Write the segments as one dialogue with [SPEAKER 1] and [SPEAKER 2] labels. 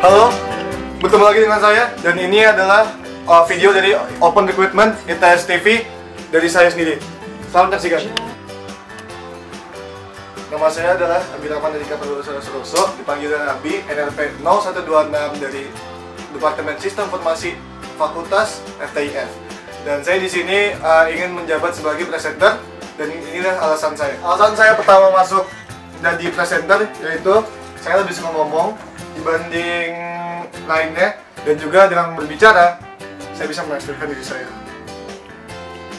[SPEAKER 1] Halo, bertemu lagi dengan saya dan ini adalah uh, video dari Open Recruitment ITS TV dari saya sendiri. Selamat menyaksikan. Nama saya adalah Abi Rahman dari Kapal Suroso, dipanggil dengan Abi, NRP 0126 dari Departemen Sistem Informasi Fakultas FTIF. Dan saya di sini uh, ingin menjabat sebagai presenter dan inilah alasan saya. Alasan saya pertama masuk jadi presenter yaitu saya lebih suka ngomong dibanding lainnya dan juga dengan berbicara saya bisa mengekspresikan diri saya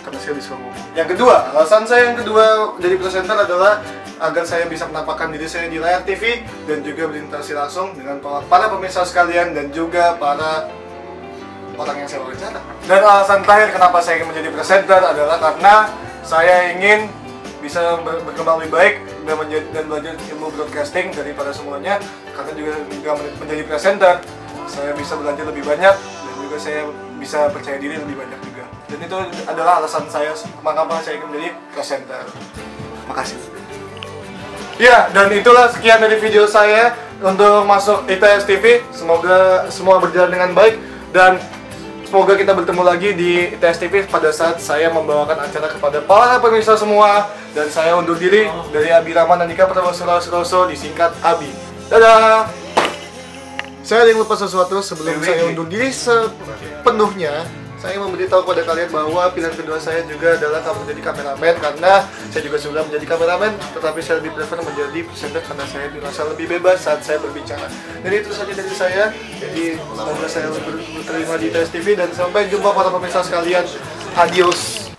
[SPEAKER 1] karena saya bisa ngomong. Yang kedua, alasan saya yang kedua jadi presenter adalah agar saya bisa menampakkan diri saya di layar TV dan juga berinteraksi langsung dengan para pemirsa sekalian dan juga para orang yang saya wawancara. Dan alasan terakhir kenapa saya ingin menjadi presenter adalah karena saya ingin bisa ber- berkembang lebih baik dan, menjadi, dan belajar ilmu broadcasting daripada semuanya. Karena juga juga men- menjadi presenter saya bisa belajar lebih banyak dan juga saya bisa percaya diri lebih banyak juga. Dan itu adalah alasan saya mengapa saya ingin menjadi presenter. Makasih. Ya, dan itulah sekian dari video saya untuk masuk ITS TV. Semoga semua berjalan dengan baik dan semoga kita bertemu lagi di ITS TV pada saat saya membawakan acara kepada para pemirsa semua dan saya undur diri dari Abi Rahman Andika Pratama Suroso disingkat Abi. Dadah. Saya yang lupa sesuatu sebelum saya undur diri sepenuhnya. Saya memberitahu kepada kalian bahwa pilihan kedua saya juga adalah kamu menjadi kameramen karena saya juga sudah menjadi kameramen, tetapi saya lebih prefer menjadi presenter karena saya dirasa lebih bebas saat saya berbicara. Jadi itu saja dari saya. Jadi semoga saya ber- berterima di TS TV dan sampai jumpa para pemirsa sekalian. Adios.